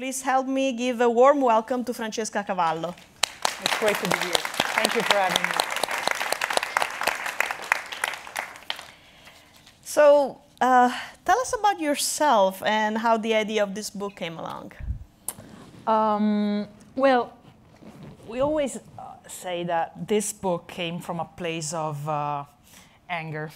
Please help me give a warm welcome to Francesca Cavallo. It's great to be here. Thank you for having me. So, uh, tell us about yourself and how the idea of this book came along. Um, well, we always uh, say that this book came from a place of uh, anger.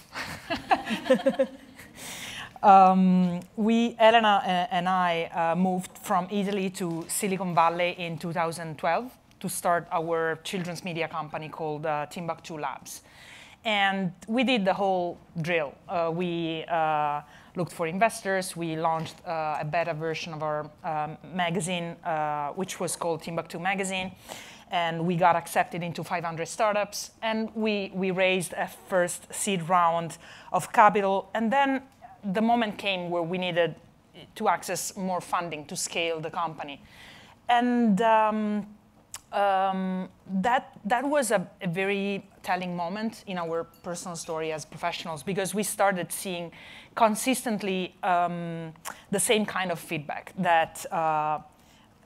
um, we, Elena and I, uh, moved from Italy to Silicon Valley in 2012 to start our children's media company called uh, Timbuktu Labs. And we did the whole drill. Uh, we uh, looked for investors. We launched uh, a beta version of our um, magazine, uh, which was called Timbuktu Magazine. And we got accepted into 500 startups. And we, we raised a first seed round of capital. And then the moment came where we needed to access more funding to scale the company. And um, um, that, that was a, a, very telling moment in our personal story as professionals because we started seeing consistently um, the same kind of feedback that, uh,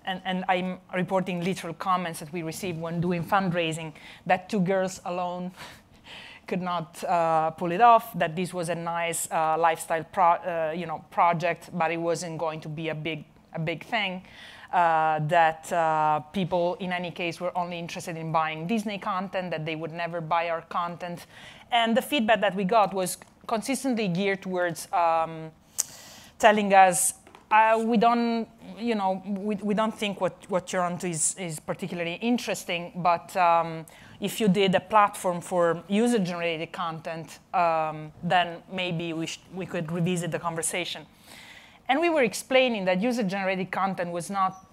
and, and, I'm reporting literal comments that we received when doing fundraising, that two girls alone could not uh, pull it off, that this was a nice uh, lifestyle pro, uh, you know, project, but it wasn't going to be a big, a big thing uh, that uh, people, in any case, were only interested in buying Disney content, that they would never buy our content. And the feedback that we got was consistently geared towards um, telling us, we don't, you know, we, we don't think what, what you're onto is, is particularly interesting, but um, if you did a platform for user-generated content, um, then maybe we, we could revisit the conversation. And we were explaining that user-generated content was not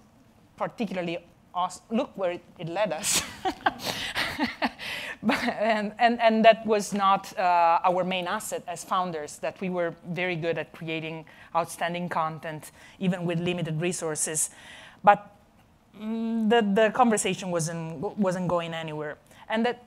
particularly awesome. Look where it, it led us. and, and, and that was not uh, our main asset as founders, that we were very good at creating outstanding content, even with limited resources. But mm, the, the conversation wasn't, wasn't going anywhere. And that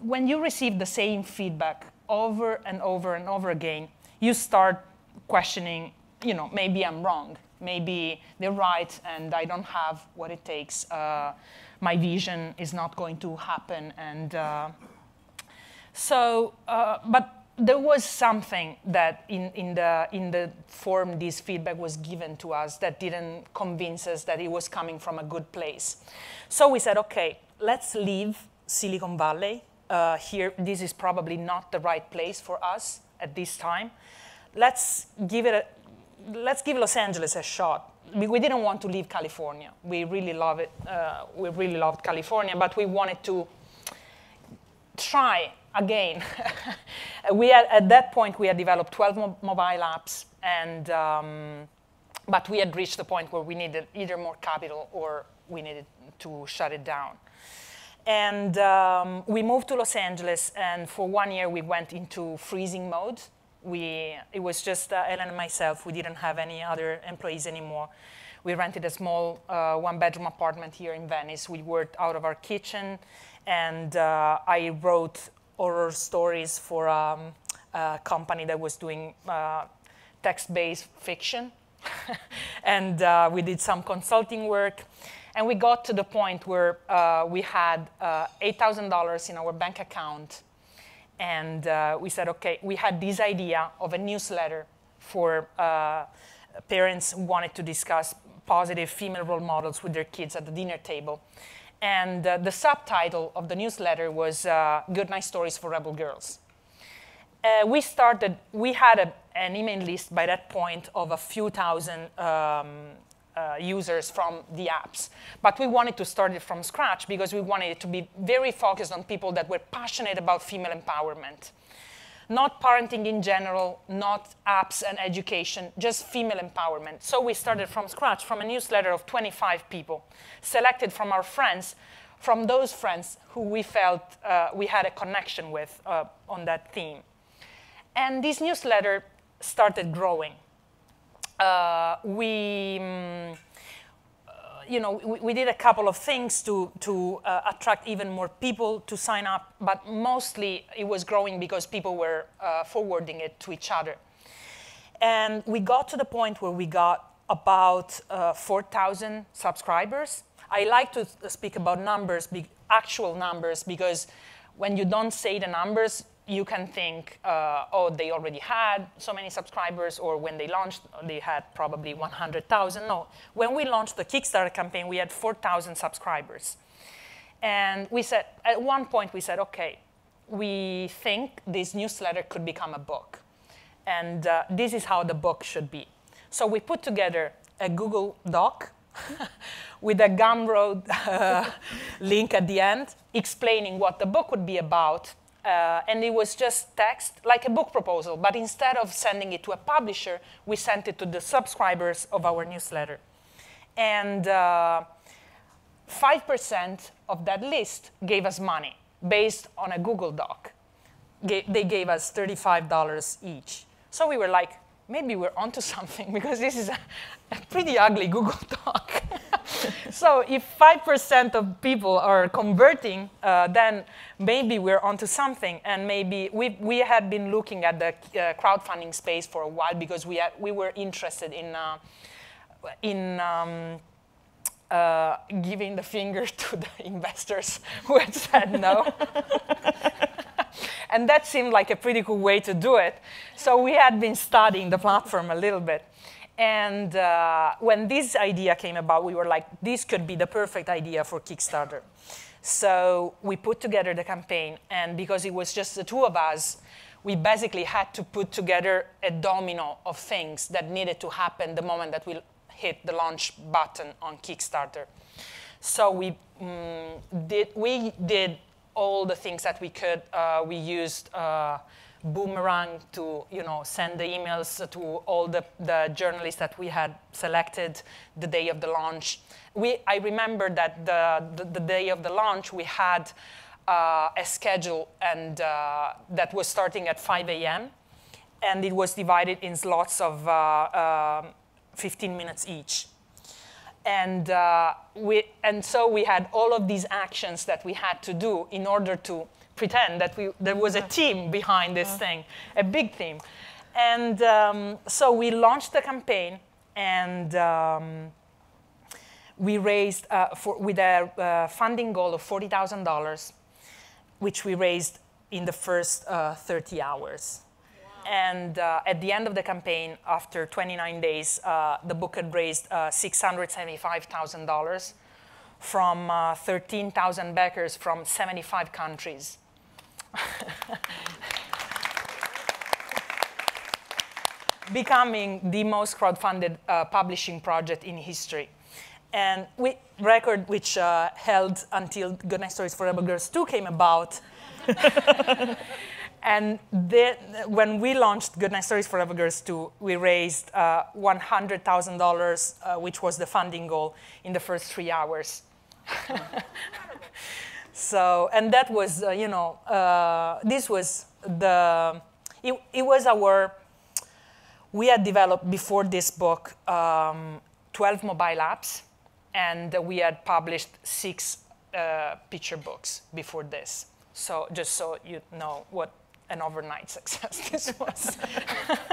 when you receive the same feedback over and over and over again, you start questioning you know, maybe I'm wrong. Maybe they're right and I don't have what it takes. Uh, my vision is not going to happen. And uh, so, uh, but there was something that in, in, the, in the form this feedback was given to us that didn't convince us that it was coming from a good place. So we said, okay, let's leave Silicon Valley. Uh, here, this is probably not the right place for us at this time. Let's give it a, let's give Los Angeles a shot. We, we, didn't want to leave California. We really love it. Uh, we really loved California, but we wanted to try again. we had, at that point, we had developed 12 mo mobile apps, and, um, but we had reached the point where we needed either more capital or we needed to shut it down. And um, we moved to Los Angeles, and for one year we went into freezing mode we, it was just uh, Elena and myself. We didn't have any other employees anymore. We rented a small uh, one-bedroom apartment here in Venice. We worked out of our kitchen, and uh, I wrote horror stories for um, a company that was doing uh, text-based fiction. and uh, we did some consulting work. And we got to the point where uh, we had $8,000 in our bank account and uh, we said, okay, we had this idea of a newsletter for uh, parents who wanted to discuss positive female role models with their kids at the dinner table. And uh, the subtitle of the newsletter was uh, Good Night Stories for Rebel Girls. Uh, we started, we had a, an email list by that point of a few thousand um, uh, users from the apps. But we wanted to start it from scratch because we wanted it to be very focused on people that were passionate about female empowerment. Not parenting in general, not apps and education, just female empowerment. So we started from scratch from a newsletter of 25 people, selected from our friends, from those friends who we felt uh, we had a connection with uh, on that theme. And this newsletter started growing we, um, you know, we, we, did a couple of things to, to uh, attract even more people to sign up, but mostly it was growing because people were uh, forwarding it to each other. And we got to the point where we got about uh, 4,000 subscribers. I like to speak about numbers, actual numbers, because when you don't say the numbers, you can think, uh, oh, they already had so many subscribers, or when they launched, they had probably 100,000. No, when we launched the Kickstarter campaign, we had 4,000 subscribers. And we said, at one point, we said, okay, we think this newsletter could become a book. And uh, this is how the book should be. So we put together a Google Doc with a Gumroad uh, link at the end explaining what the book would be about uh, and it was just text, like a book proposal. But instead of sending it to a publisher, we sent it to the subscribers of our newsletter. And 5% uh, of that list gave us money based on a Google Doc. They gave us $35 each. So we were like, maybe we're onto something because this is a, a pretty ugly Google Doc. so if 5% of people are converting, uh, then maybe we're onto something. And maybe we, we had been looking at the uh, crowdfunding space for a while because we, had, we were interested in, uh, in um, uh, giving the finger to the investors who had said no. and that seemed like a pretty cool way to do it. So we had been studying the platform a little bit. And uh, when this idea came about, we were like, this could be the perfect idea for Kickstarter. So we put together the campaign, and because it was just the two of us, we basically had to put together a domino of things that needed to happen the moment that we hit the launch button on Kickstarter. So we, um, did, we did all the things that we could. Uh, we used uh, Boomerang to you know, send the emails to all the, the journalists that we had selected the day of the launch. We, I remember that the, the, the day of the launch, we had uh, a schedule and uh, that was starting at 5 a.m. And it was divided in slots of uh, um, 15 minutes each. And, uh, we, and so we had all of these actions that we had to do in order to pretend that we, there was a team behind this thing, a big team. And um, so we launched the campaign and um, we raised uh, for, with a uh, funding goal of $40,000, which we raised in the first uh, 30 hours. Wow. And uh, at the end of the campaign, after 29 days, uh, the book had raised uh, $675,000 from 13,000 backers from 75 countries. becoming the most crowdfunded uh, publishing project in history. And we record which uh, held until Good Night Stories for Rebel Girls 2 came about. and when we launched Good Night Stories for Rebel Girls 2, we raised uh, $100,000, uh, which was the funding goal, in the first three hours. So, and that was, uh, you know, uh, this was the, it, it, was our, we had developed before this book um, 12 mobile apps, and we had published six uh, picture books before this. So just so you know what an overnight success this was.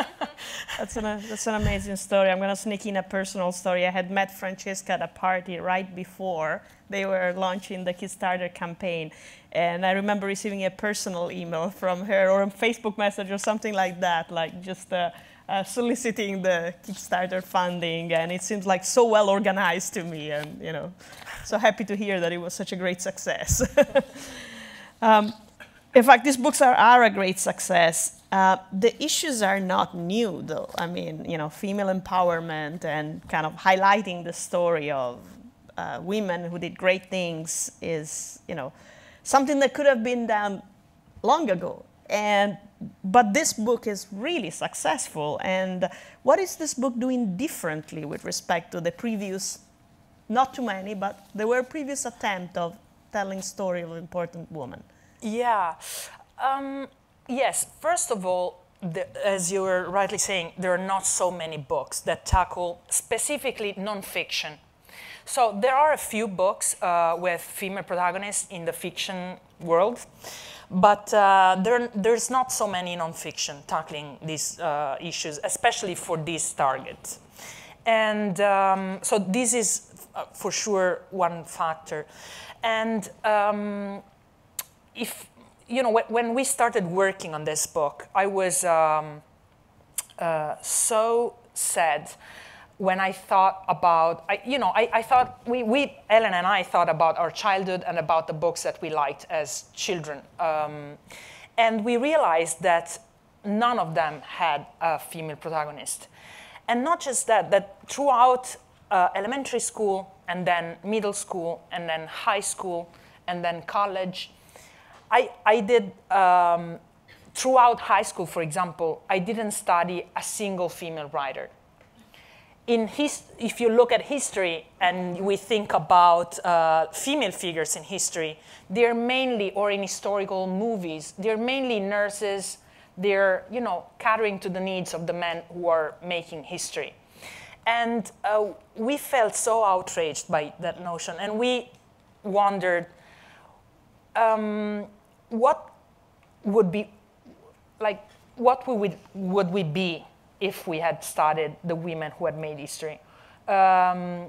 that's, an, that's an amazing story. I'm going to sneak in a personal story. I had met Francesca at a party right before they were launching the Kickstarter campaign. And I remember receiving a personal email from her or a Facebook message or something like that, like just uh, uh, soliciting the Kickstarter funding. And it seems like so well organized to me. And, you know, so happy to hear that it was such a great success. um, in fact, these books are, are a great success. Uh, the issues are not new, though. I mean, you know, female empowerment and kind of highlighting the story of uh, women who did great things is, you know, something that could have been done long ago. And but this book is really successful. And what is this book doing differently with respect to the previous, not too many, but there were previous attempts of telling story of important women? Yeah. Um, yes. First of all, the, as you were rightly saying, there are not so many books that tackle specifically nonfiction So there are a few books uh, with female protagonists in the fiction world, but uh, there, there's not so many nonfiction tackling these uh, issues, especially for this target. And um, so this is uh, for sure one factor. And um, if, you know, when we started working on this book, I was um, uh, so sad when I thought about, I, you know, I, I thought, we, we, Elena and I thought about our childhood and about the books that we liked as children. Um, and we realized that none of them had a female protagonist. And not just that, that throughout uh, elementary school and then middle school and then high school and then college, I, I did, um, throughout high school, for example, I didn't study a single female writer in his, if you look at history and we think about uh, female figures in history, they're mainly, or in historical movies, they're mainly nurses. They're, you know, catering to the needs of the men who are making history. And uh, we felt so outraged by that notion, and we wondered um, what would be, like, what would would we be if we had started the women who had made history. Um,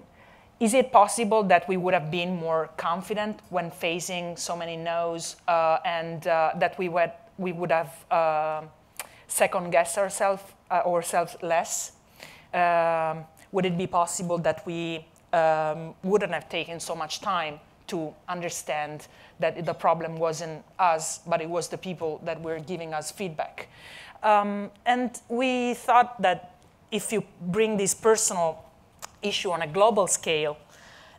is it possible that we would have been more confident when facing so many no's uh, and uh, that we would, we would have uh, second guessed ourselves uh, ourselves less? Um, would it be possible that we um, wouldn't have taken so much time to understand that the problem wasn't us, but it was the people that were giving us feedback? Um, and we thought that if you bring this personal issue on a global scale,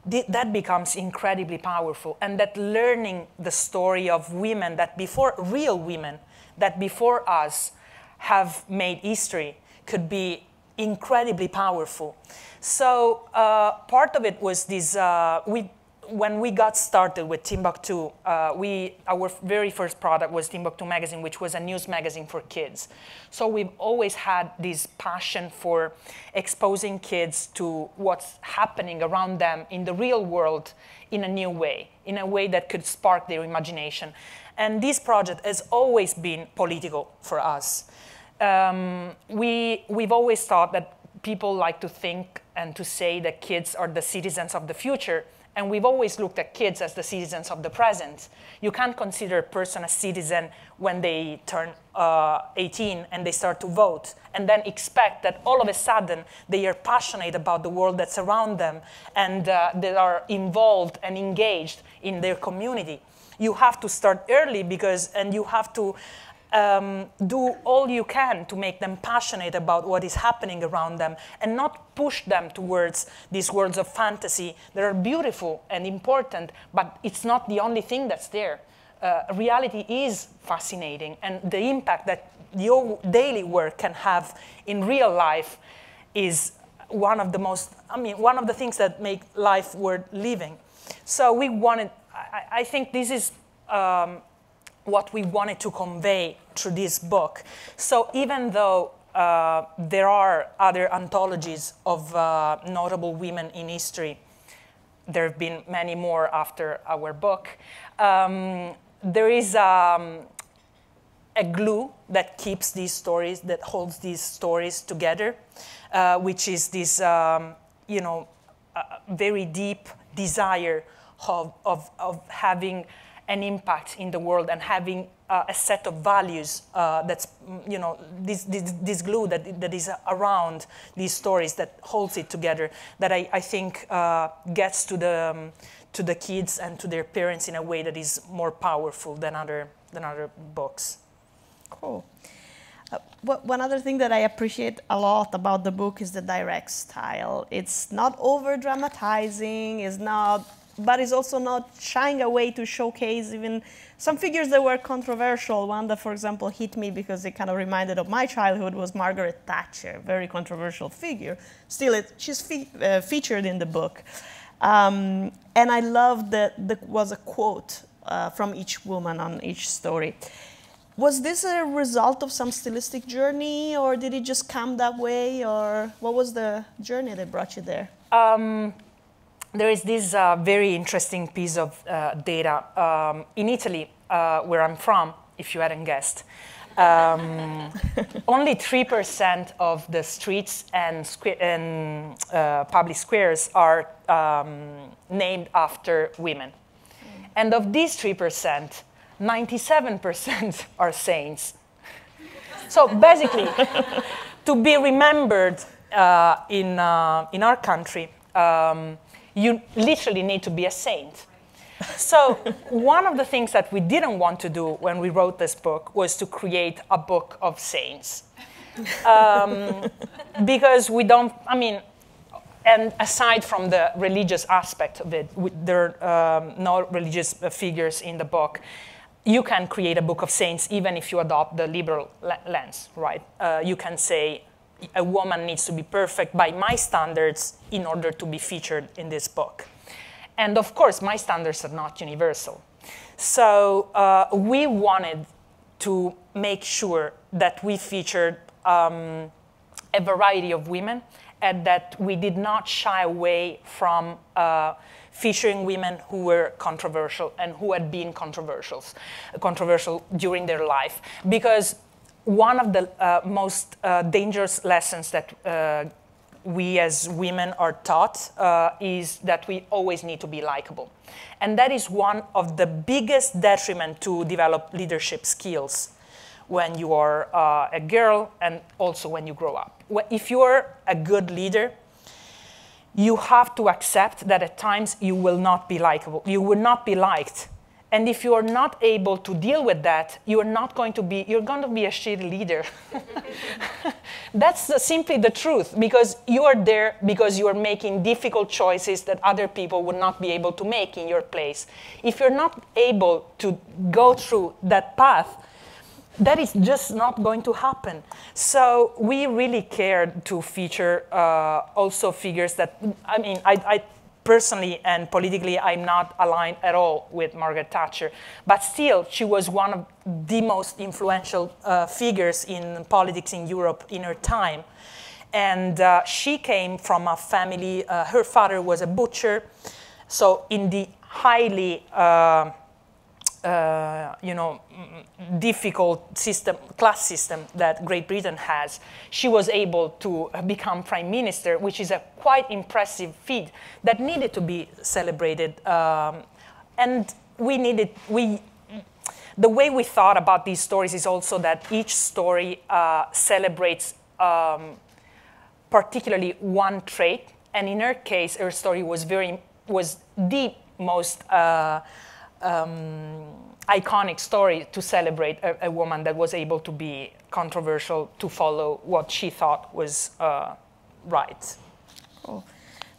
th that becomes incredibly powerful. And that learning the story of women that before, real women, that before us have made history could be incredibly powerful. So uh, part of it was this, uh, we when we got started with Timbuktu, uh, we, our very first product was Timbuktu Magazine, which was a news magazine for kids. So we've always had this passion for exposing kids to what's happening around them in the real world in a new way, in a way that could spark their imagination. And this project has always been political for us. Um, we, we've always thought that people like to think and to say that kids are the citizens of the future, and we've always looked at kids as the citizens of the present. You can't consider a person a citizen when they turn uh, 18 and they start to vote, and then expect that all of a sudden they are passionate about the world that's around them and uh, they are involved and engaged in their community. You have to start early because, and you have to um, do all you can to make them passionate about what is happening around them and not push them towards these worlds of fantasy that are beautiful and important, but it's not the only thing that's there. Uh, reality is fascinating, and the impact that your daily work can have in real life is one of the most, I mean, one of the things that make life worth living. So we wanted, I, I think this is um, what we wanted to convey through this book. So even though uh, there are other anthologies of uh, notable women in history, there have been many more after our book, um, there is um, a glue that keeps these stories, that holds these stories together, uh, which is this, um, you know, very deep desire of, of, of having an impact in the world and having uh, a set of values uh, that's, mm, you know, this, this, this, glue that, that is around these stories that holds it together, that I, I think uh, gets to the, um, to the kids and to their parents in a way that is more powerful than other, than other books. Cool. Uh, one other thing that I appreciate a lot about the book is the direct style. It's not over dramatizing, it's not but is also not shying away to showcase even some figures that were controversial. One that, for example, hit me because it kind of reminded of my childhood was Margaret Thatcher, very controversial figure. Still, it, she's fe uh, featured in the book. Um, and I love that there was a quote uh, from each woman on each story. Was this a result of some stylistic journey, or did it just come that way, or what was the journey that brought you there? Um, there is this uh, very interesting piece of uh, data um, in Italy, uh, where I'm from, if you hadn't guessed. Um, only 3% of the streets and, squ- and uh, public squares are um, named after women. And of these 3%, 97% are saints. So basically, to be remembered uh, in, uh, in our country, um, you literally need to be a saint. So, one of the things that we didn't want to do when we wrote this book was to create a book of saints. Um, because we don't, I mean, and aside from the religious aspect of it, there are um, no religious figures in the book. You can create a book of saints even if you adopt the liberal lens, right? Uh, you can say a woman needs to be perfect by my standards in order to be featured in this book. And of course, my standards are not universal. So uh, we wanted to make sure that we featured um, a variety of women and that we did not shy away from uh, featuring women who were controversial and who had been controversial, controversial during their life. Because one of the uh, most uh, dangerous lessons that uh, we as women are taught uh, is that we always need to be likable. And that is one of the biggest detriment to develop leadership skills when you are uh, a girl and also when you grow up. If you're a good leader, you have to accept that at times you will not be likable. You will not be liked and if you are not able to deal with that, you are not going to be, you're going to be a shitty leader. That's the, simply the truth because you are there because you are making difficult choices that other people would not be able to make in your place. If you're not able to go through that path, that is just not going to happen. So we really cared to feature uh, also figures that, I mean, I, I personally and politically, I'm not aligned at all with Margaret Thatcher. But still, she was one of the most influential uh, figures in politics in Europe in her time. And uh, she came from a family, uh, her father was a butcher. So, in the highly uh, uh, you know, difficult system, class system that Great Britain has, she was able to become prime minister, which is a quite impressive feat that needed to be celebrated. Um, and we needed, we, the way we thought about these stories is also that each story uh, celebrates um, particularly one trait. And in her case, her story was very, was the most uh, um, iconic story to celebrate a, a, woman that was able to be controversial, to follow what she thought was uh, right. Cool.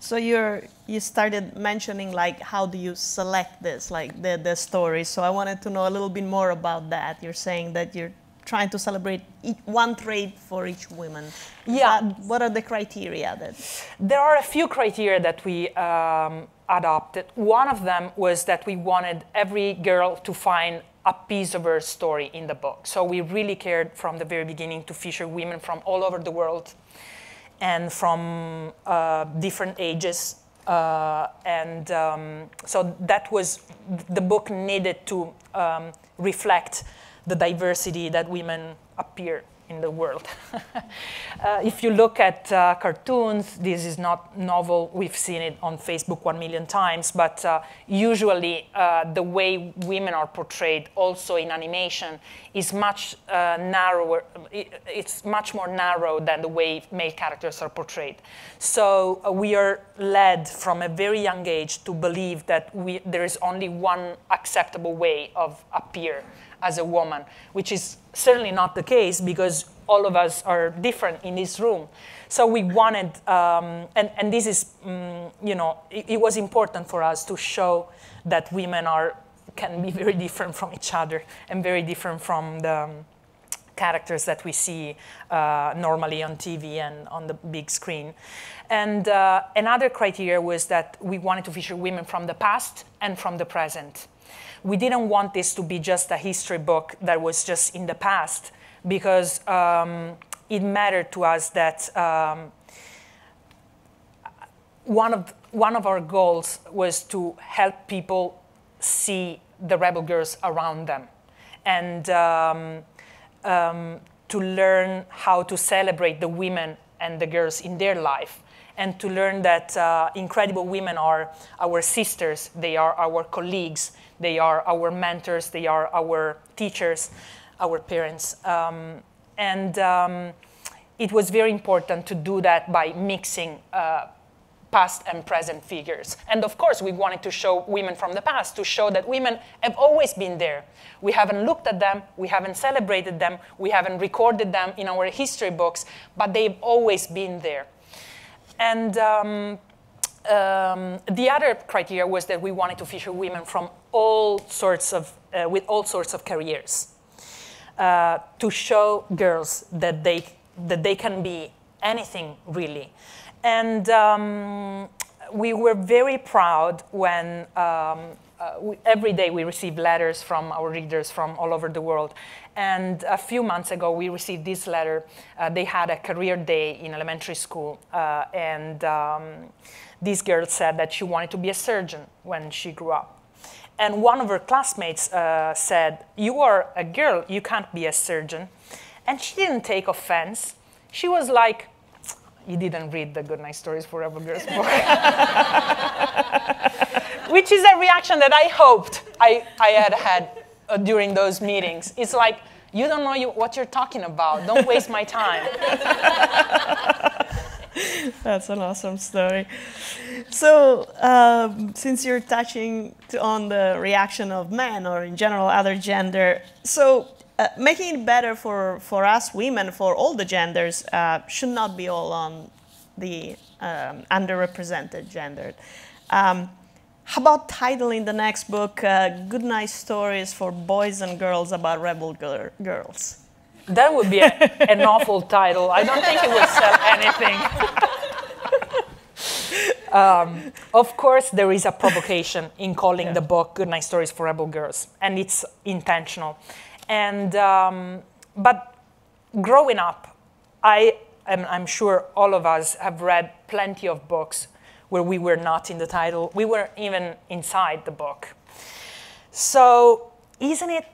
So you're you started mentioning like how do you select this like the the stories. So I wanted to know a little bit more about that. You're saying that you're trying to celebrate each, one trait for each woman. Yeah. That, what are the criteria that? There are a few criteria that we um, adopted. One of them was that we wanted every girl to find a piece of her story in the book. So we really cared from the very beginning to feature women from all over the world and from uh, different ages. Uh, and um, so that was the book needed to um, reflect the diversity that women appear in the world. uh, if you look at uh, cartoons, this is not novel. We've seen it on Facebook one million times, but uh, usually uh, the way women are portrayed also in animation is much uh, narrower. It's much more narrow than the way male characters are portrayed. So uh, we are led from a very young age to believe that we, there is only one acceptable way of appear as a woman, which is certainly not the case because all of us are different in this room. So we wanted, um, and, and this is, um, you know, it, it, was important for us to show that women are can be very different from each other and very different from the um, characters that we see uh, normally on TV and on the big screen. And uh, another criteria was that we wanted to feature women from the past and from the present we didn't want this to be just a history book that was just in the past because um, it mattered to us that um, one of one of our goals was to help people see the rebel girls around them, and um, um, to learn how to celebrate the women and the girls in their life, and to learn that uh, incredible women are our sisters, they are our colleagues, they are our mentors, they are our teachers, our parents, um, and um, it was very important to do that by mixing uh, past and present figures. And of course, we wanted to show women from the past, to show that women have always been there. We haven't looked at them, we haven't celebrated them, we haven't recorded them in our history books, but they've always been there. And um, um, the other criteria was that we wanted to feature women from all sorts of, uh, with all sorts of careers, uh, to show girls that they, that they can be anything really. And um, we were very proud when um, uh, we, every day we receive letters from our readers from all over the world. And a few months ago, we received this letter. Uh, they had a career day in elementary school, uh, and um, this girl said that she wanted to be a surgeon when she grew up. And one of her classmates uh, said, You are a girl, you can't be a surgeon. And she didn't take offense. She was like, you didn't read the Good Night Stories for Rebel Girls book. Which is a reaction that I hoped I, I had had uh, during those meetings. It's like, you don't know you, what you're talking about. Don't waste my time. That's an awesome story. So, um, since you're touching on the reaction of men or in general other gender, so uh, making it better for, for us women, for all the genders, uh, should not be all on the um, underrepresented gender. Um, how about titling the next book uh, Good Night Stories for Boys and Girls about Rebel gir Girls? That would be a, an awful title. I don't think it would sell anything. um, of course, there is a provocation in calling yeah. the book Good Night Stories for Rebel Girls, and it's intentional. And, um, but growing up, I am, I'm sure all of us have read plenty of books where we were not in the title. We were even inside the book. So isn't it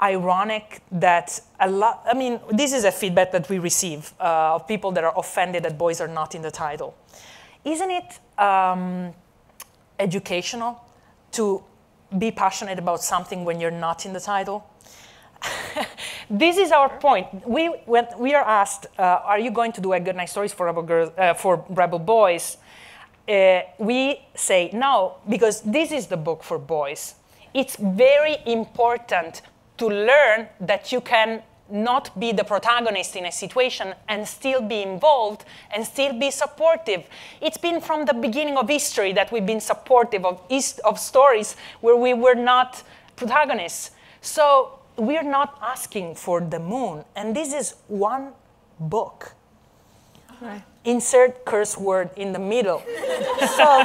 ironic that a lot, I mean, this is a feedback that we receive uh, of people that are offended that boys are not in the title. Isn't it um, educational to be passionate about something when you're not in the title? this is our point. We, when we are asked, uh, are you going to do a good night stories for rebel girls, uh, for rebel boys? Uh, we say no, because this is the book for boys. It's very important to learn that you can not be the protagonist in a situation and still be involved and still be supportive. It's been from the beginning of history that we've been supportive of, of stories where we were not protagonists. So we're not asking for the moon, and this is one book. Right. Insert curse word in the middle. so,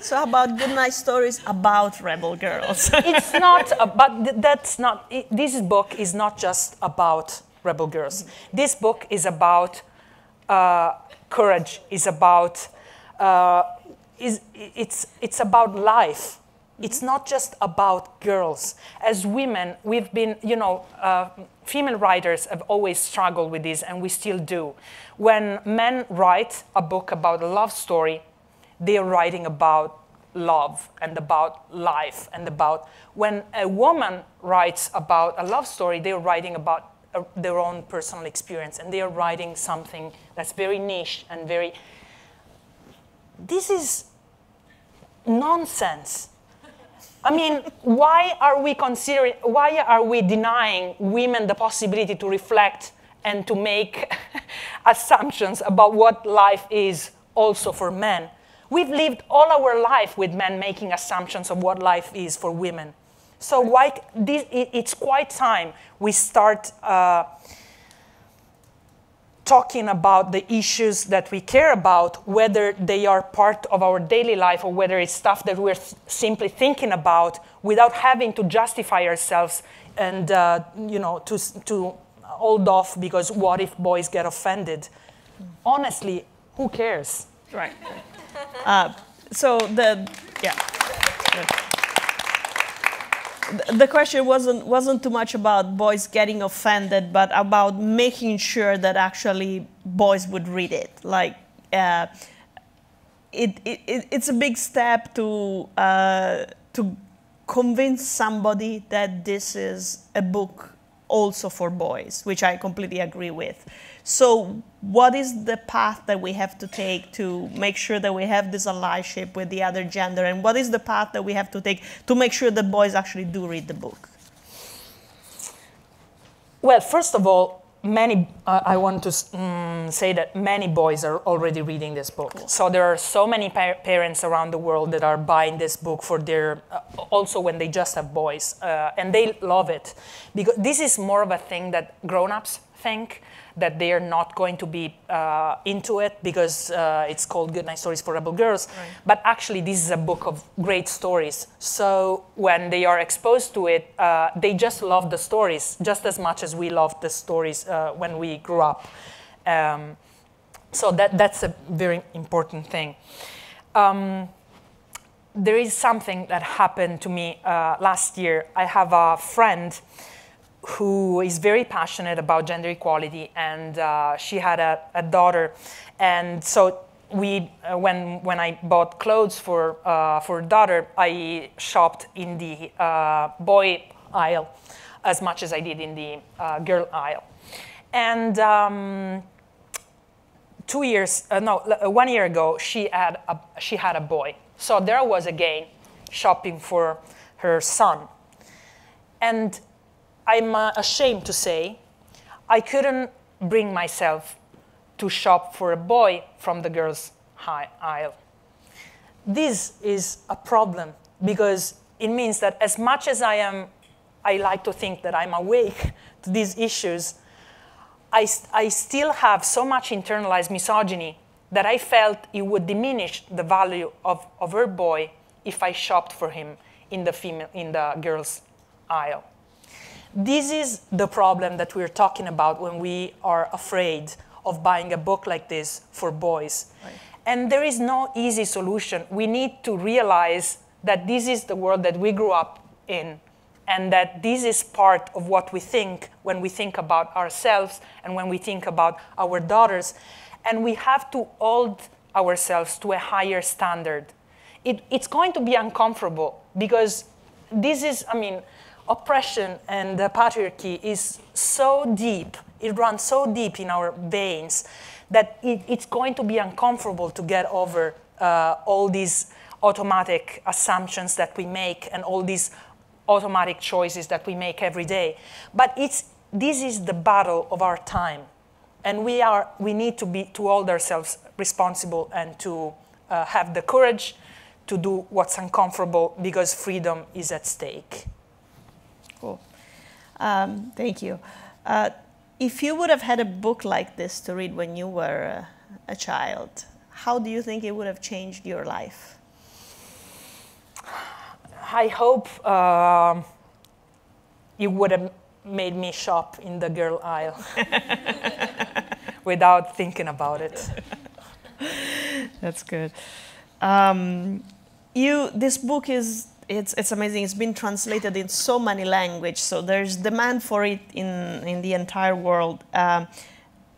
so about good night stories about rebel girls. it's not, but that's not. This book is not just about rebel girls. This book is about uh, courage. Is about. Uh, is it's it's about life it's not just about girls. As women, we've been, you know, uh, female writers have always struggled with this, and we still do. When men write a book about a love story, they are writing about love and about life and about when a woman writes about a love story, they're writing about uh, their own personal experience and they are writing something that's very niche and very. This is nonsense I mean, why are we considering, why are we denying women the possibility to reflect and to make assumptions about what life is also for men? We've lived all our life with men making assumptions of what life is for women. So why, this, it's quite time we start uh, talking about the issues that we care about, whether they are part of our daily life or whether it's stuff that we're simply thinking about without having to justify ourselves and uh, you know to, to hold off because what if boys get offended? Honestly, who cares? Right. Uh, so the yeah. The question wasn't wasn't too much about boys getting offended, but about making sure that actually boys would read it. Like, uh, it, it, it's a big step to uh, to convince somebody that this is a book also for boys, which I completely agree with. So, what is the path that we have to take to make sure that we have this allyship with the other gender, and what is the path that we have to take to make sure that boys actually do read the book? Well, first of all, many uh, I want to um, say that many boys are already reading this book. Cool. So there are so many pa parents around the world that are buying this book for their uh, also when they just have boys, uh, and they love it because this is more of a thing that grown-ups think that they are not going to be uh, into it because uh, it's called Good Night Stories for Rebel Girls. Right. But actually, this is a book of great stories. So when they are exposed to it, uh, they just love the stories just as much as we loved the stories uh, when we grew up. Um, so that, that's a very important thing. Um, there is something that happened to me uh, last year. I have a friend who is very passionate about gender equality, and uh, she had a, a, daughter. And so we, uh, when, when I bought clothes for, uh, for daughter, I shopped in the uh, boy aisle as much as I did in the uh, girl aisle. And um, two years, uh, no, one year ago, she had, a, she had a boy. So there I was again shopping for her son. And I'm uh, ashamed to say I couldn't bring myself to shop for a boy from the girls' aisle. This is a problem because it means that as much as I am, I like to think that I'm awake to these issues, I, I still have so much internalized misogyny that I felt it would diminish the value of, of her boy if I shopped for him in the, female, in the girls' aisle. This is the problem that we're talking about when we are afraid of buying a book like this for boys. Right. And there is no easy solution. We need to realize that this is the world that we grew up in and that this is part of what we think when we think about ourselves and when we think about our daughters. And we have to hold ourselves to a higher standard. It, it's going to be uncomfortable because this is, I mean, oppression and patriarchy is so deep, it runs so deep in our veins that it, it's going to be uncomfortable to get over uh, all these automatic assumptions that we make and all these automatic choices that we make every day. But it's, this is the battle of our time. And we, are, we need to, be, to hold ourselves responsible and to uh, have the courage to do what's uncomfortable because freedom is at stake. Um, thank you. Uh, if you would have had a book like this to read when you were uh, a child, how do you think it would have changed your life? I hope uh, it would have made me shop in the girl aisle without thinking about it. That's good. Um, you, this book is it's, it's amazing. It's been translated in so many languages, so there's demand for it in, in the entire world. Um,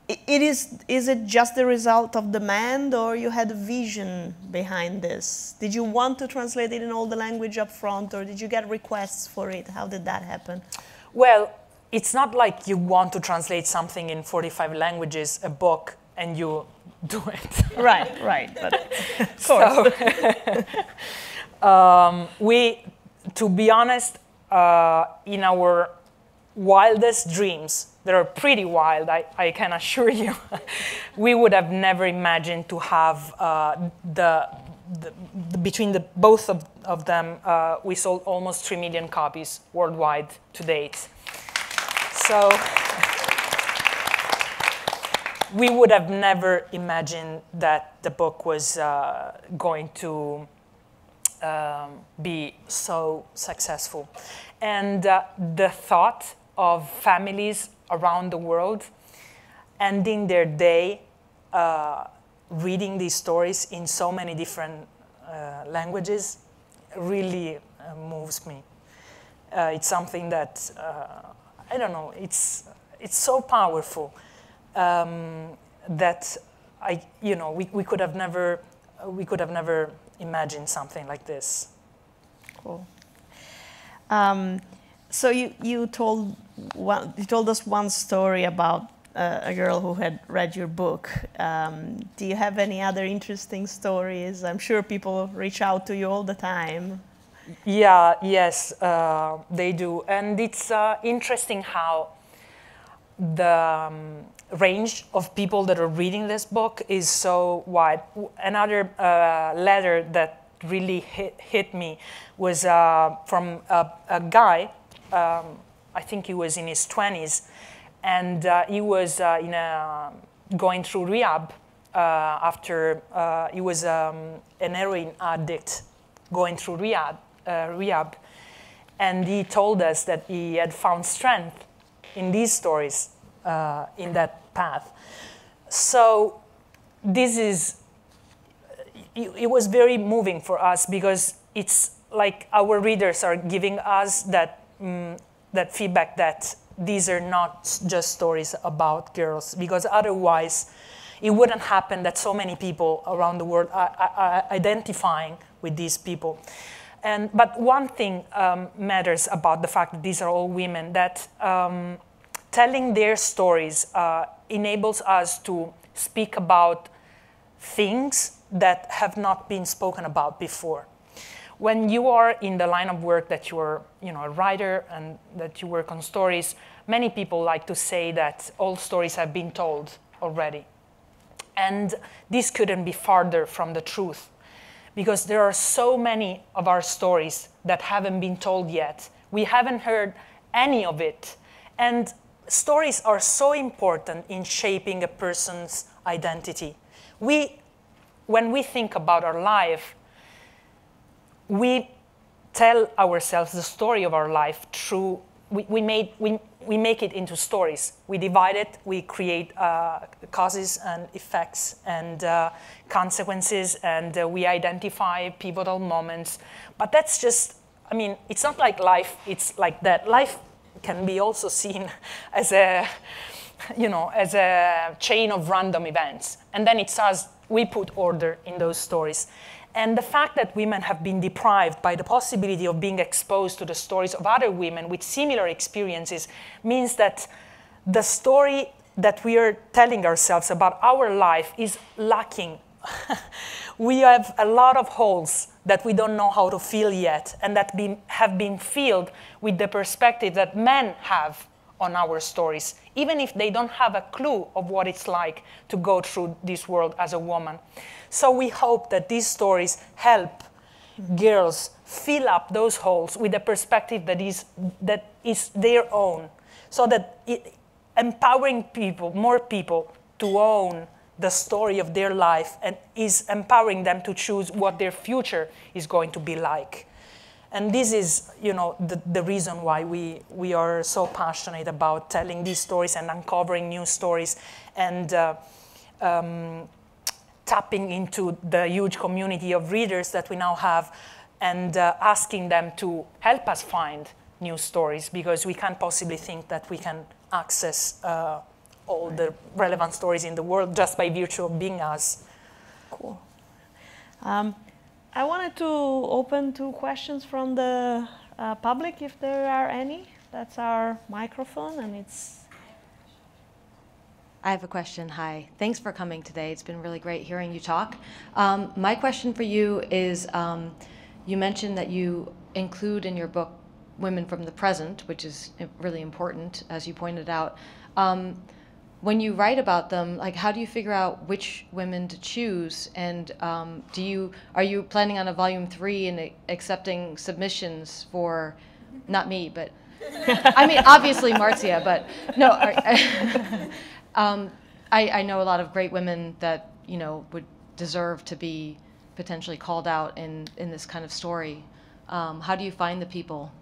it, it is, is it just the result of demand, or you had a vision behind this? Did you want to translate it in all the language up front, or did you get requests for it? How did that happen? Well, it's not like you want to translate something in 45 languages, a book, and you do it. right, right. But of course. So, um, we, to be honest, uh, in our wildest dreams, that are pretty wild, I, I can assure you, we would have never imagined to have uh, the, the, the, between the both of, of them, uh, we sold almost 3 million copies worldwide to date. So we would have never imagined that the book was uh, going to um, be so successful. And uh, the thought of families around the world ending their day uh, reading these stories in so many different uh, languages really uh, moves me. Uh, it's something that uh, I don't know. It's it's so powerful um, that I you know we, we could have never we could have never imagined something like this. Cool. Um, so you you told one, you told us one story about uh, a girl who had read your book. Um, do you have any other interesting stories? I'm sure people reach out to you all the time. Yeah, yes, uh, they do. And it's uh, interesting how the um, range of people that are reading this book is so wide. Another uh, letter that really hit, hit me was uh, from a, a guy, um, I think he was in his 20s, and uh, he was uh, in a, going through rehab after he was um, an heroin addict going through rehab uh, rehab. And he told us that he had found strength in these stories, uh, in that path. So this is, it, it was very moving for us because it's like our readers are giving us that, um, that feedback that these are not just stories about girls, because otherwise it wouldn't happen that so many people around the world are, are, are identifying with these people. And, but one thing um, matters about the fact that these are all women, that um, telling their stories uh, enables us to speak about things that have not been spoken about before. When you are in the line of work that you are you know, a writer and that you work on stories, many people like to say that all stories have been told already. And this couldn't be farther from the truth because there are so many of our stories that haven't been told yet. We haven't heard any of it. And stories are so important in shaping a person's identity. We, when we think about our life, we tell ourselves the story of our life through, we, we, made, we, we make it into stories. We divide it, we create uh, causes and effects and uh, consequences, and uh, we identify pivotal moments. But that's just, I mean, it's not like life, it's like that. Life can be also seen as a, you know, as a chain of random events. And then it's us, we put order in those stories. And the fact that women have been deprived by the possibility of being exposed to the stories of other women with similar experiences means that the story that we are telling ourselves about our life is lacking. we have a lot of holes that we don't know how to fill yet and that been, have been filled with the perspective that men have on our stories, even if they don't have a clue of what it's like to go through this world as a woman. So we hope that these stories help girls fill up those holes with a perspective that is, that is their own, so that it, empowering people, more people, to own the story of their life and is empowering them to choose what their future is going to be like. And this is, you know, the, the reason why we, we are so passionate about telling these stories and uncovering new stories and uh, um, tapping into the huge community of readers that we now have and uh, asking them to help us find new stories because we can't possibly think that we can access uh, all the relevant stories in the world just by virtue of being us. Cool. Um, I wanted to open to questions from the uh, public, if there are any. That's our microphone, and it's. I have a question. Hi. Thanks for coming today. It's been really great hearing you talk. Um, my question for you is um, you mentioned that you include in your book women from the present, which is really important, as you pointed out. Um, when you write about them, like how do you figure out which women to choose? And um, do you are you planning on a volume three and accepting submissions for, not me, but I mean obviously Marzia, but no. um, I, I know a lot of great women that you know would deserve to be potentially called out in in this kind of story. Um, how do you find the people?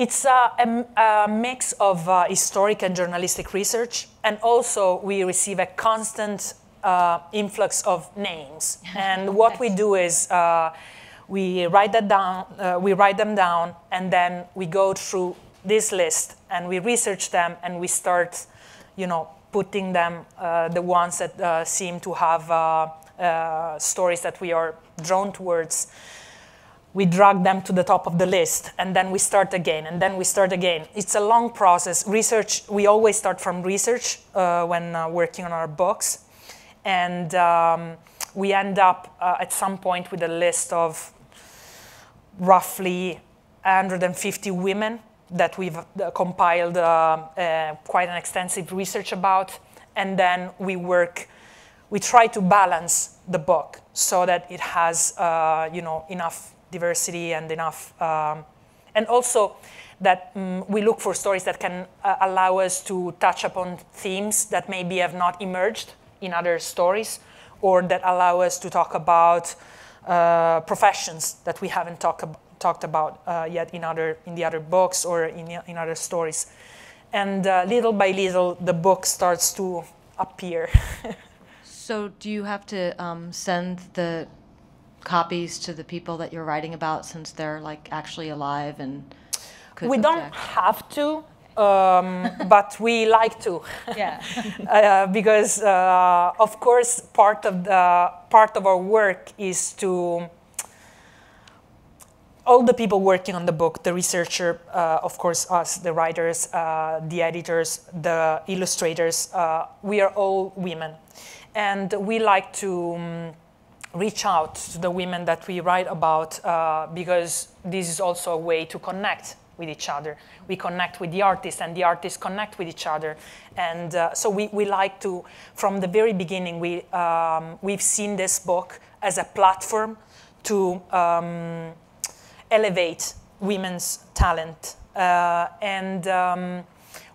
It's a, a, a mix of uh, historic and journalistic research, and also we receive a constant uh, influx of names. And what we do is uh, we write that down, uh, we write them down, and then we go through this list and we research them and we start, you know, putting them uh, the ones that uh, seem to have uh, stories that we are drawn towards we drag them to the top of the list and then we start again and then we start again. It's a long process. Research we always start from research uh, when uh, working on our books. And um, we end up uh, at some point with a list of roughly 150 women that we've uh, compiled uh, uh, quite an extensive research about. And then we work we try to balance the book so that it has you know enough diversity and enough, um, and also that um, we look for stories that can uh, allow us to touch upon themes that maybe have not emerged in other stories, or that allow us to talk about uh, professions that we haven't talk ab- talked about uh, yet in other in the other books or in, in other stories. And uh, little by little, the book starts to appear. so, do you have to um, send the copies to the people that you're writing about since they're like actually alive and we don't have to um, but we like to. Yeah. Uh, because uh, of course part of the part of our work is to all the people working on the book the researcher uh, of course us the writers uh, the editors the illustrators uh, we are all women. And we like to um, reach out to the women that we write about uh, because this is also a way to connect with each other. We connect with the artists, and the artists connect with each other. And uh, so we, we like to, from the very beginning, we, um, we've seen this book as a platform to um, elevate women's talent. Uh, and um,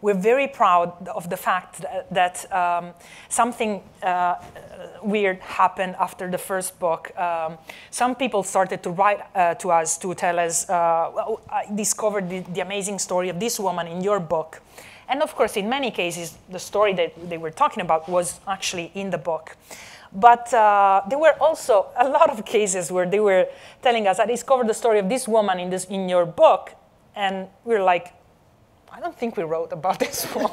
we're very proud of the fact that, that um, something uh, weird happened after the first book. Um, some people started to write uh, to us to tell us, uh, I discovered the, the, amazing story of this woman in your book. And of course, in many cases, the story that they were talking about was actually in the book. But uh, there were also a lot of cases where they were telling us, I discovered the story of this woman in, this, in your book. And we we're like, I don't think we wrote about this one.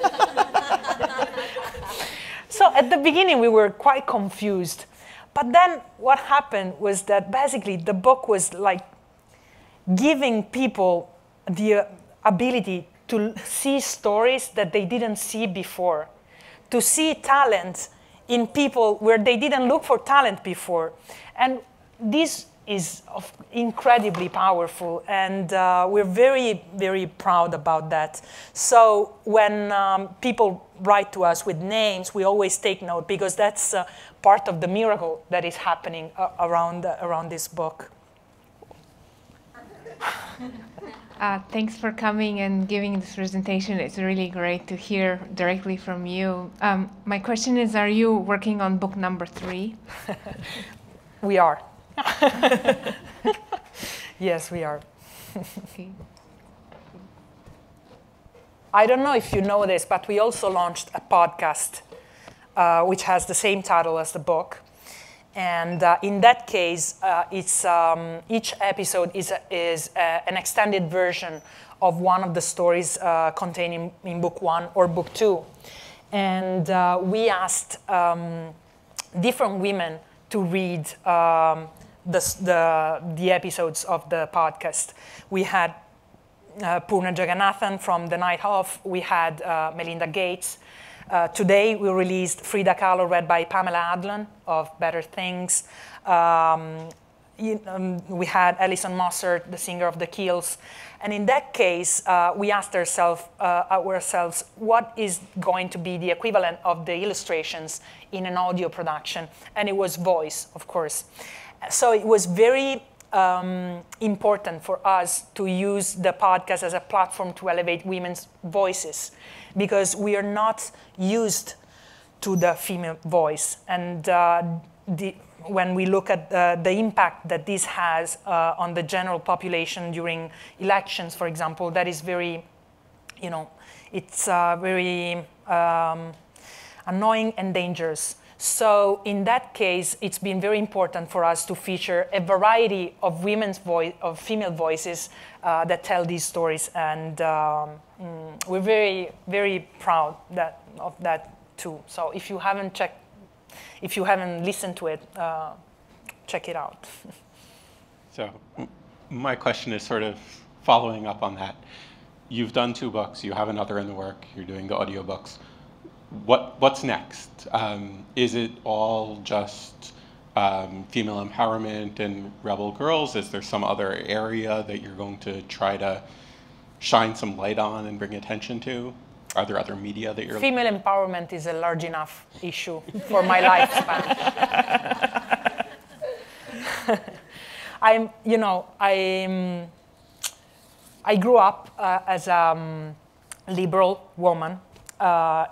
so at the beginning, we were quite confused. But then what happened was that basically the book was like giving people the ability to see stories that they didn't see before, to see talent in people where they didn't look for talent before. And this is incredibly powerful, and uh, we're very, very proud about that. So when um, people write to us with names, we always take note because that's uh, part of the miracle that is happening uh, around, around this book. Uh, thanks for coming and giving this presentation. It's really great to hear directly from you. Um, my question is, are you working on book number three? we are. yes, we are. I don't know if you know this, but we also launched a podcast uh, which has the same title as the book. And uh, in that case, uh, it's, um, each episode is, a, is a, an extended version of one of the stories uh, contained in, in, book one or book two. And uh, we asked um, different women to read um, the, the, the episodes of the podcast. We had uh, Poorna Jagannathan from The Night Of. We had uh, Melinda Gates. Uh, today we released Frida Kahlo, read by Pamela Adlon of Better Things. Um, you, um, we had Alison Mosshart, the singer of The Kills. And in that case, uh, we asked ourselves, uh, ourselves, what is going to be the equivalent of the illustrations in an audio production? And it was voice, of course so it was very um, important for us to use the podcast as a platform to elevate women's voices because we are not used to the female voice. And uh, the, when we look at uh, the impact that this has uh, on the general population during elections, for example, that is very, you know, it's uh, very um, annoying and dangerous. So in that case, it's been very important for us to feature a variety of women's voice, of female voices uh, that tell these stories, and um, mm, we're very, very proud that, of that too. So if you haven't checked, if you haven't listened to it, uh, check it out. so my question is sort of following up on that. You've done two books. You have another in the work. You're doing the audiobooks what what's next? Um, is it all just um, female empowerment and rebel girls? Is there some other area that you're going to try to shine some light on and bring attention to? Are there other media that you're female empowerment is a large enough issue for my lifespan. I'm, you know, I I grew up uh, as a um, liberal woman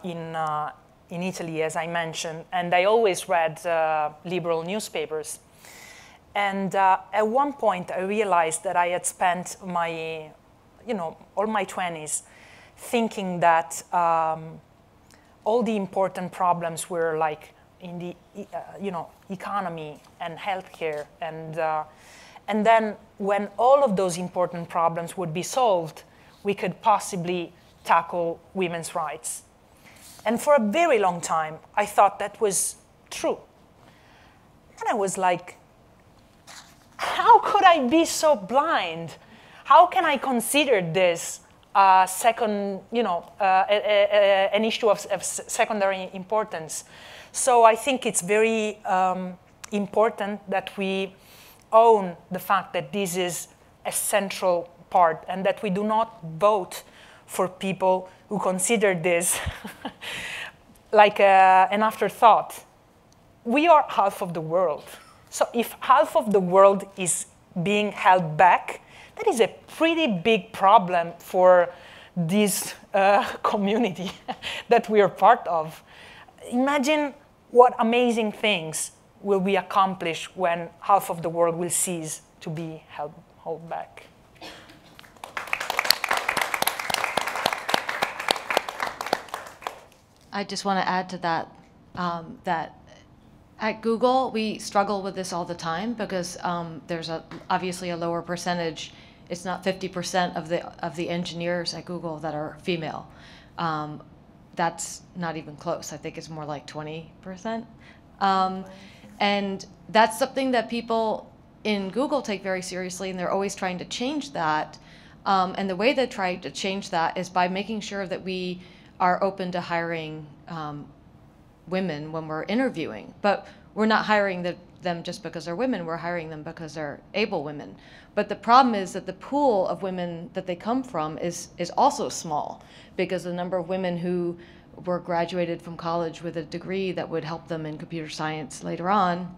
in, uh, in Italy, as I mentioned, and I always read uh, liberal newspapers. And uh, at one point, I realized that I had spent my, you know, all my 20s thinking that um, all the important problems were like in the, uh, you know, economy and healthcare. And, uh, and then when all of those important problems would be solved, we could possibly tackle women's rights. And for a very long time, I thought that was true. And I was like, how could I be so blind? How can I consider this uh, second, you know, uh, a, a, an issue of, of, secondary importance? So I think it's very um, important that we own the fact that this is a central part and that we do not vote for people who consider this like a, an afterthought. We are half of the world. So if half of the world is being held back, that is a pretty big problem for this uh, community that we are part of. Imagine what amazing things will be accomplished when half of the world will cease to be held, held back. I just want to add to that um, that at Google we struggle with this all the time because um, there's a obviously a lower percentage. It's not 50% of the of the engineers at Google that are female. Um, that's not even close. I think it's more like 20%. Um, and that's something that people in Google take very seriously, and they're always trying to change that. Um, and the way they try to change that is by making sure that we are open to hiring um, women when we're interviewing, but we're not hiring the, them just because they're women. We're hiring them because they're able women. But the problem is that the pool of women that they come from is is also small because the number of women who were graduated from college with a degree that would help them in computer science later on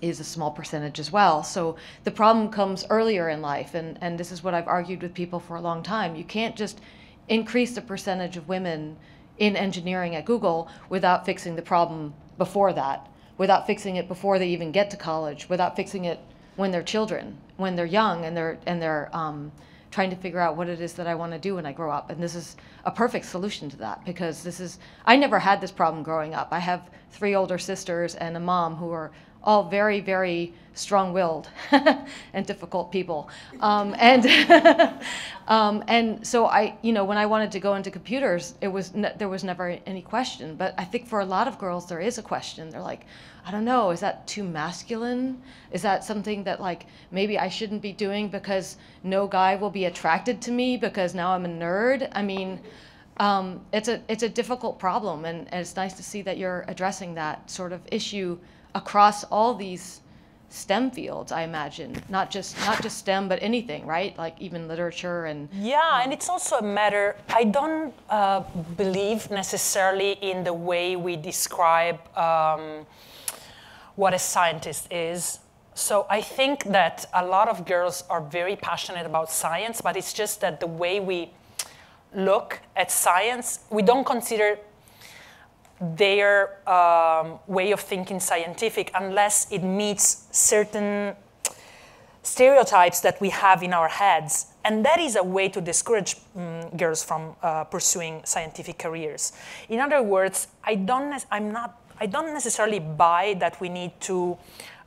is a small percentage as well. So the problem comes earlier in life, and, and this is what I've argued with people for a long time. You can't just increase the percentage of women in engineering at Google without fixing the problem before that, without fixing it before they even get to college, without fixing it when they're children, when they're young and they're and they're um, trying to figure out what it is that I want to do when I grow up. And this is a perfect solution to that because this is I never had this problem growing up. I have three older sisters and a mom who are all very, very strong-willed and difficult people. Um, and um, and so I, you know, when I wanted to go into computers, it was there was never any question. But I think for a lot of girls, there is a question. They're like, I don't know, is that too masculine? Is that something that like maybe I shouldn't be doing because no guy will be attracted to me because now I'm a nerd? I mean. Um, it's a it's a difficult problem, and, and it's nice to see that you're addressing that sort of issue across all these STEM fields, I imagine, not just not just STEM, but anything, right? Like even literature and yeah, um, and it's also a matter. I don't uh, believe necessarily in the way we describe um, what a scientist is. So I think that a lot of girls are very passionate about science, but it's just that the way we look at science, we don't consider their um, way of thinking scientific unless it meets certain stereotypes that we have in our heads. And that is a way to discourage um, girls from uh, pursuing scientific careers. In other words, I don't, I'm not I don't necessarily buy that we need to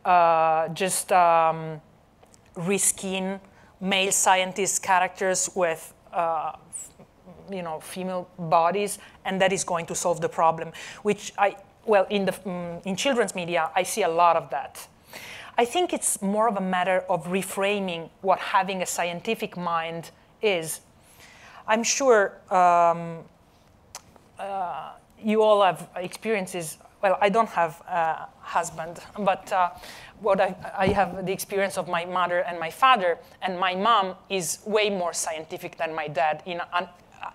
uh, just um, reskin male scientist characters with uh, you know female bodies and that is going to solve the problem which i well in the um, in children's media i see a lot of that. I think it's more of a matter of reframing what having a scientific mind is. I'm sure um, uh, you all have experiences well i don't have a husband but uh, what I, I, have the experience of my mother and my father, and my mom is way more scientific than my dad in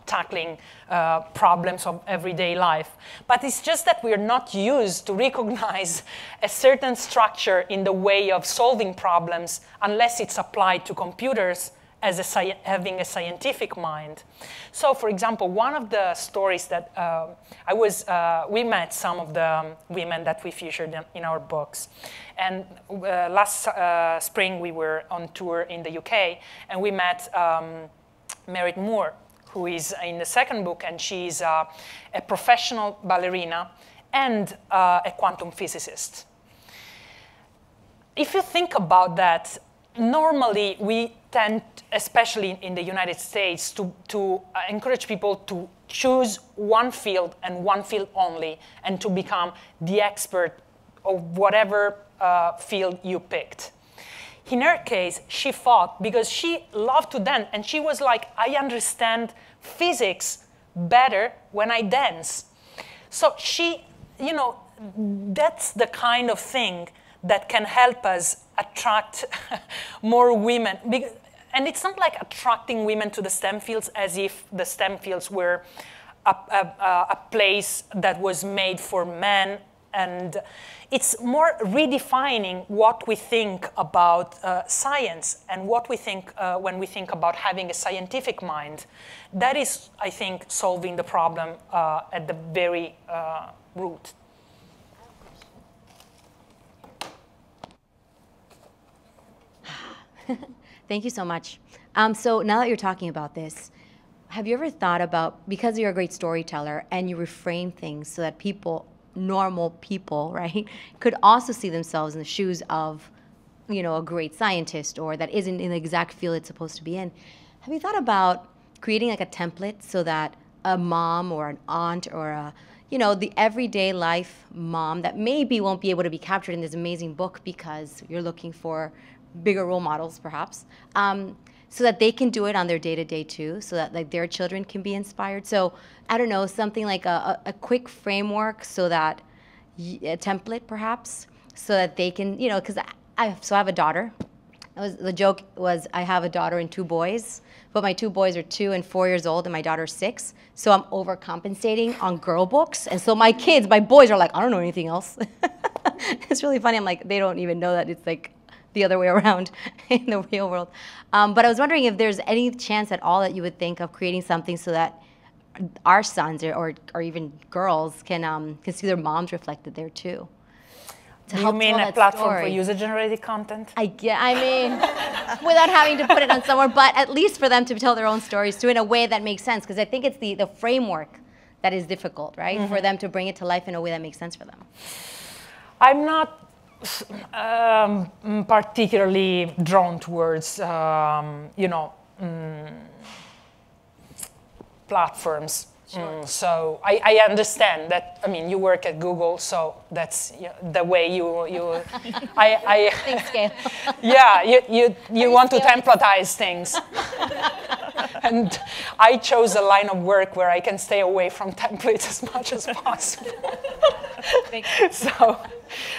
tackling uh, problems of everyday life. But it's just that we're not used to recognize a certain structure in the way of solving problems unless it's applied to computers as a having a scientific mind. So, for example, one of the stories that uh, I was, uh, we met some of the um, women that we featured in, in our books. And uh, last uh, spring, we were on tour in the UK, and we met um, Merritt Moore, who is in the second book, and she's uh, a professional ballerina and uh, a quantum physicist. If you think about that, normally we tend, especially in the United States, to, to uh, encourage people to choose one field and one field only and to become the expert of whatever uh, field you picked. In her case, she fought because she loved to dance and she was like, I understand physics better when I dance. So she, you know, that's the kind of thing that can help us attract more women. And it's not like attracting women to the STEM fields as if the STEM fields were a, a, a place that was made for men. And it's more redefining what we think about uh, science and what we think uh, when we think about having a scientific mind. That is, I think, solving the problem uh, at the very uh, root. Thank you so much. Um, so now that you're talking about this, have you ever thought about because you're a great storyteller and you reframe things so that people, normal people, right, could also see themselves in the shoes of, you know, a great scientist or that isn't in the exact field it's supposed to be in? Have you thought about creating like a template so that a mom or an aunt or a you know the everyday life mom that maybe won't be able to be captured in this amazing book because you're looking for bigger role models perhaps um, so that they can do it on their day-to-day too so that like their children can be inspired. So i don't know something like a, a, a quick framework so that a template perhaps so that they can you know because I, I so i have a daughter. Was, the joke was i have a daughter and two boys but my two boys are two and four years old and my daughter's six. So i'm overcompensating on girl books. And so my kids my boys are like i don't know anything else. It's really funny. I'm like they don't even know that it's like the other way around in the real world. Um, but I was wondering if there's any chance at all that you would think of creating something so that our sons or, or, or even girls can, um, can see their moms reflected there too. To you mean a platform story. for user-generated content? I get. I mean, without having to put it on somewhere, but at least for them to tell their own stories too in a way that makes sense. Because I think it's the the framework that is difficult, right? Mm-hmm. For them to bring it to life in a way that makes sense for them. I'm not um, particularly drawn towards, um, you know, um, platforms. Sure. Mm, so I, I, understand that. I mean, you work at Google, so that's you know, the way you you. I, I yeah, you you, you want to templatize things, and I chose a line of work where I can stay away from templates as much as possible. so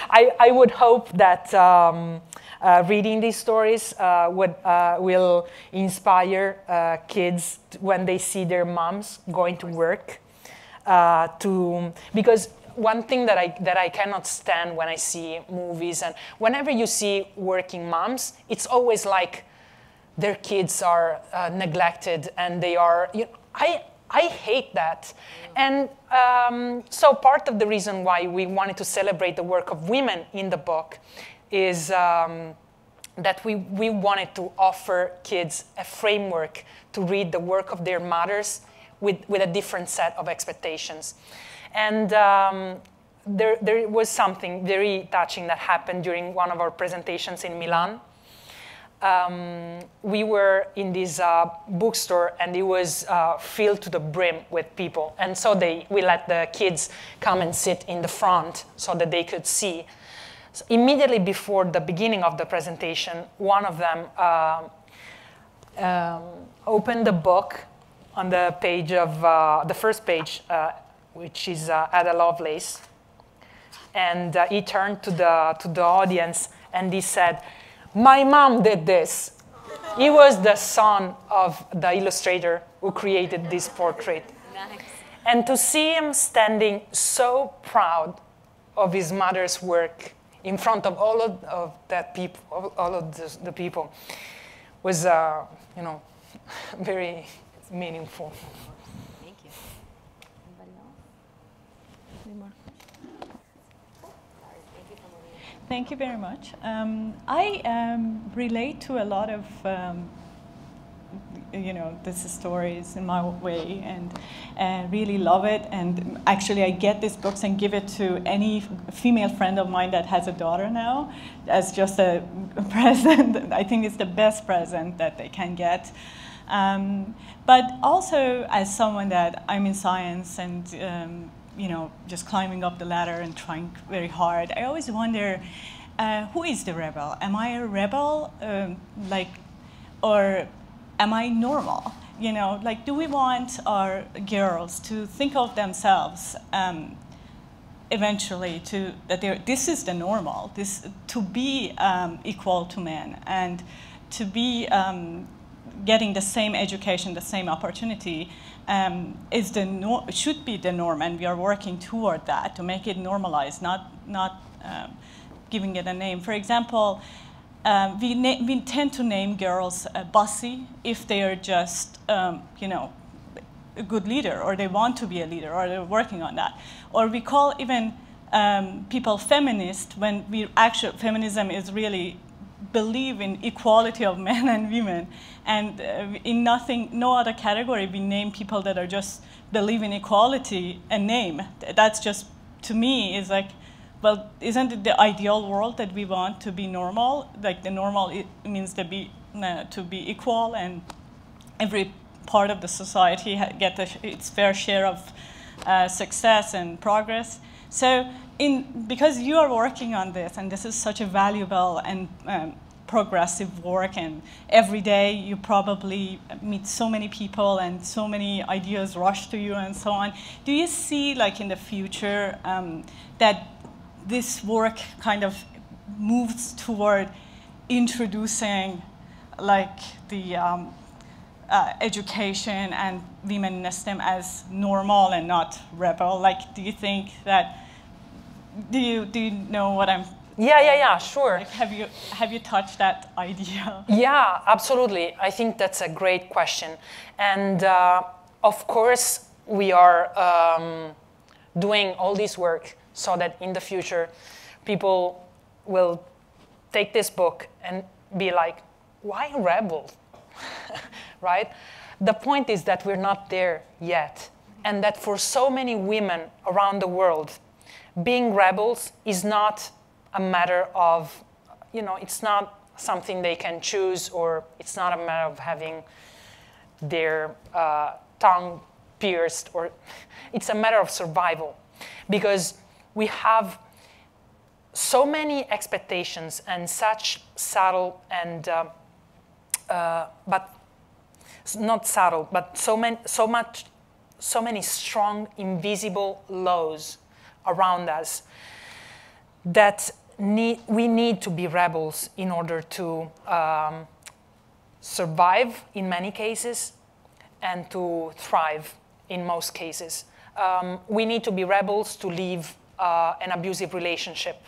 I, I would hope that um, uh, reading these stories uh, would, uh, will inspire uh, kids when they see their moms going to work. Uh, to because one thing that I that I cannot stand when I see movies and whenever you see working moms, it's always like their kids are uh, neglected and they are. You know, I I hate that. And um, so part of the reason why we wanted to celebrate the work of women in the book is um, that we, we wanted to offer kids a framework to read the work of their mothers with, with a different set of expectations. And um, there, there was something very touching that happened during one of our presentations in Milan. Um, we were in this uh, bookstore and it was uh, filled to the brim with people. And so they, we let the kids come and sit in the front so that they could see. So immediately before the beginning of the presentation, one of them uh, um, opened the book on the page of uh, the first page, uh, which is uh, Ada Lovelace, and uh, he turned to the to the audience and he said, "My mom did this." he was the son of the illustrator who created this portrait. Nice. And to see him standing so proud of his mother's work in front of all of, of that people, all of the, the people, was, uh, you know, very meaningful. Thank you. Anybody else? Any more? Thank you very much. Um, I um, relate to a lot of, um, you know, these stories in my way and uh, really love it. And actually, I get these books and give it to any female friend of mine that has a daughter now as just a present. I think it's the best present that they can get. Um, but also, as someone that I'm in science and um, you know, just climbing up the ladder and trying very hard. I always wonder, uh, who is the rebel? Am I a rebel, um, like, or am I normal? You know, like, do we want our girls to think of themselves um, eventually to that this is the normal, this to be um, equal to men and to be um, getting the same education, the same opportunity, um, is the no should be the norm, and we are working toward that to make it normalized, not not um, giving it a name. For example, um, we we tend to name girls uh, bossy if they are just um, you know a good leader, or they want to be a leader, or they're working on that, or we call even um, people feminist when we actually feminism is really believe in equality of men and women. And uh, in nothing, no other category, we name people that are just believe in equality a name. That's just, to me, is like, well, isn't it the ideal world that we want to be normal? Like the normal it means to be, uh, to be equal and every part of the society get its fair share of uh, success and progress. So in, because you are working on this, and this is such a valuable and um, progressive work, and every day you probably meet so many people and so many ideas rush to you and so on. Do you see, like in the future, um, that this work kind of moves toward introducing, like the um, uh, education and women in STEM as normal and not rebel? Like, do you think that do you do you know what I'm? Yeah, yeah, yeah, sure. Like, have you have you touched that idea? Yeah, absolutely. I think that's a great question, and uh, of course we are um, doing all this work so that in the future people will take this book and be like, why rebel? right? The point is that we're not there yet. And that for so many women around the world, being rebels is not a matter of, you know, it's not something they can choose or it's not a matter of having their uh, tongue pierced or it's a matter of survival because we have so many expectations and such subtle and uh, uh, but not subtle but so many so much so many strong invisible laws around us that need, we need to be rebels in order to um, survive in many cases and to thrive in most cases. Um, we need to be rebels to leave uh, an abusive relationship.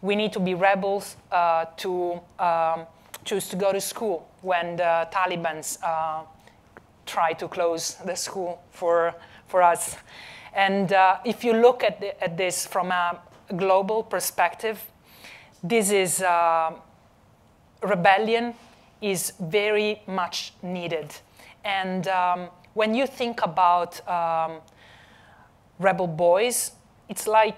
We need to be rebels uh, to um, choose to go to school when the Taliban's uh, try to close the school for, for us. And uh, if you look at, the, at, this from a global perspective, this is uh, rebellion is very much needed. And um, when you think about um, rebel boys, it's like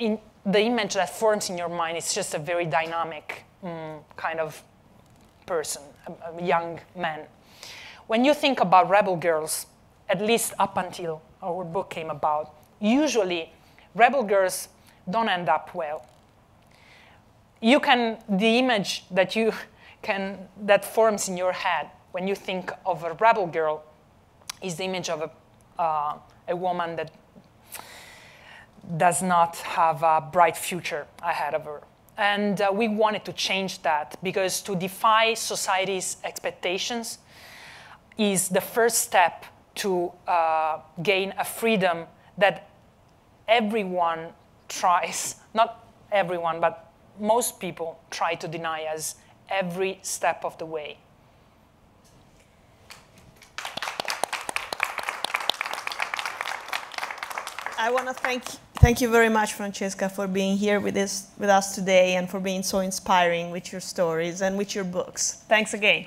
in the image that forms in your mind is just a very dynamic mm, kind of person, a, a young man. When you think about rebel girls, at least up until our book came about, usually rebel girls don't end up well. You can, the image that you can, that forms in your head when you think of a rebel girl is the image of a, uh, a woman that does not have a bright future ahead of her. And uh, we wanted to change that because to defy society's expectations is the first step to uh, gain a freedom that everyone tries, not everyone, but most people try to deny us every step of the way. I want to thank thank you very much, Francesca, for being here with us with us today and for being so inspiring with your stories and with your books. Thanks again.